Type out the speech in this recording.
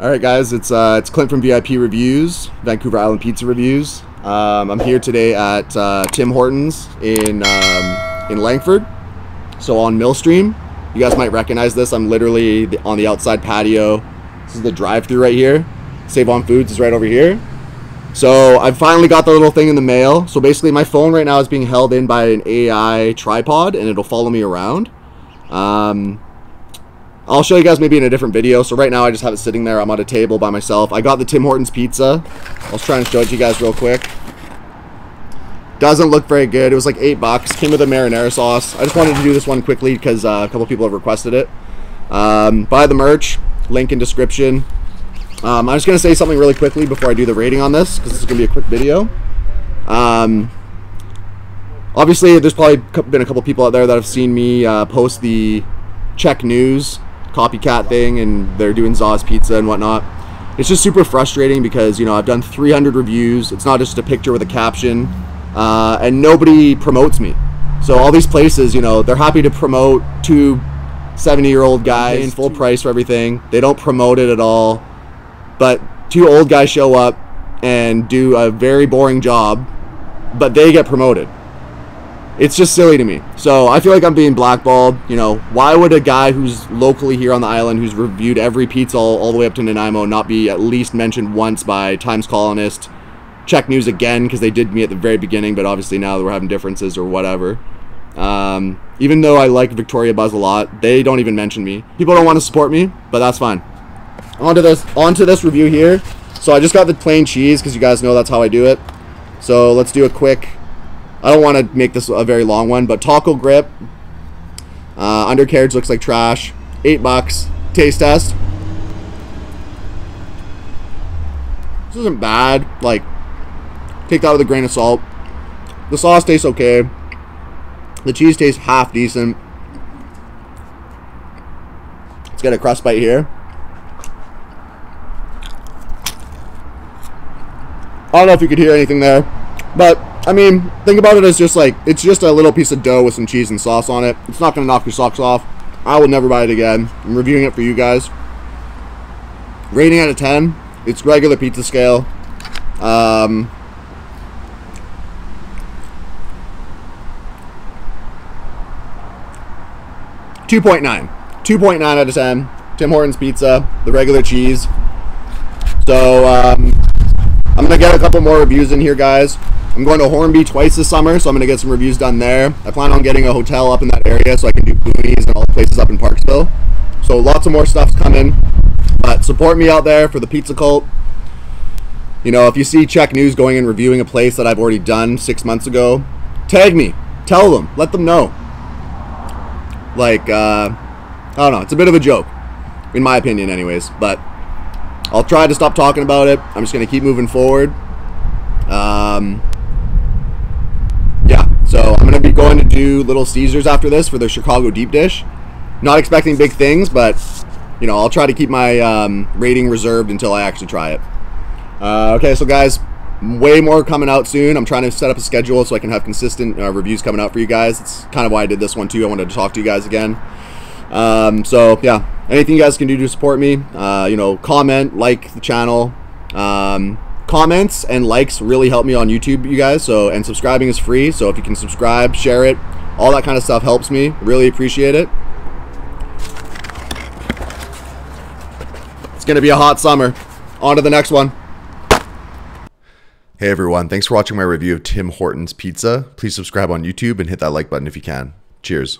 All right, guys, it's uh, it's Clint from VIP Reviews, Vancouver Island Pizza Reviews. Um, I'm here today at uh, Tim Hortons in um, in Langford, so on Millstream. You guys might recognize this. I'm literally on the outside patio. This is the drive-through right here. Save on Foods is right over here. So I finally got the little thing in the mail. So basically, my phone right now is being held in by an AI tripod, and it'll follow me around. Um, I'll show you guys maybe in a different video. So right now I just have it sitting there. I'm at a table by myself. I got the Tim Hortons pizza. I was trying to show it to you guys real quick. Doesn't look very good. It was like eight bucks. Came with a marinara sauce. I just wanted to do this one quickly because uh, a couple people have requested it. Um, buy the merch. Link in description. Um, I'm just going to say something really quickly before I do the rating on this because this is going to be a quick video. Um, obviously, there's probably been a couple people out there that have seen me uh, post the CHEK News copycat thing and they're doing Zaz Pizza and whatnot. It's just super frustrating because, you know, I've done 300 reviews. It's not just a picture with a caption. Uh, and nobody promotes me. So all these places, you know, they're happy to promote two 70 year old guys in full price for everything. They don't promote it at all. But two old guys show up and do a very boring job, but they get promoted it's just silly to me. So I feel like I'm being blackballed. You know, why would a guy who's locally here on the island, who's reviewed every pizza all, all the way up to Nanaimo, not be at least mentioned once by Times Colonist, CHEK News again because they did me at the very beginning, but obviously now that we're having differences or whatever. Um, even though I like Victoria Buzz a lot, they don't even mention me. People don't want to support me, but that's fine. On to this, on to this review here. So I just got the plain cheese because you guys know that's how I do it. So let's do a quick I don't want to make this a very long one, but taco grip. Uh, undercarriage looks like trash. Eight bucks. Taste test. This isn't bad. Like, take that with a grain of salt. The sauce tastes okay. The cheese tastes half decent. Let's get a crust bite here. I don't know if you could hear anything there, but I mean, think about it as just like, it's just a little piece of dough with some cheese and sauce on it. It's not going to knock your socks off. I will never buy it again. I'm reviewing it for you guys. Rating out of 10. It's regular pizza scale. Um, Two point nine. Two point nine out of ten. Tim Hortons pizza, the regular cheese. So um, I'm gonna get a couple more reviews in here, guys. I'm going to Hornby twice this summer, so I'm going to get some reviews done there. I plan on getting a hotel up in that area so I can do boonies and all the places up in Parksville. So lots of more stuff's coming. But support me out there for the Pizza Cult. You know, if you see CHEK News going and reviewing a place that I've already done six months ago, tag me. Tell them. Let them know. Like, uh, I don't know. It's a bit of a joke, in my opinion, anyways. But I'll try to stop talking about it. I'm just going to keep moving forward. Um, yeah, so I'm going to be going to do Little Caesars after this for their Chicago deep dish. Not expecting big things, but you know, I'll try to keep my um, rating reserved until I actually try it. Uh, okay, so guys, way more coming out soon. I'm trying to set up a schedule so I can have consistent uh, reviews coming out for you guys. It's kind of why I did this one too. I wanted to talk to you guys again. Um, so yeah, anything you guys can do to support me, uh, you know, comment, like the channel. Um, comments and likes really help me on YouTube, you guys. So and subscribing is free. So if you can subscribe, share it, all that kind of stuff helps me. Really appreciate it. It's gonna be a hot summer. On to the next one. Hey everyone, thanks for watching my review of Tim Hortons Pizza. Please subscribe on YouTube and hit that like button if you can. Cheers.